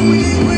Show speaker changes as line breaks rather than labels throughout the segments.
we
will.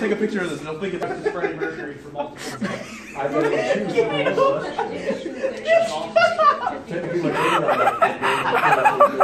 take a picture of this. and Don't think it's Freddie Mercury for multiple times.
I better choose. Technically, my favorite.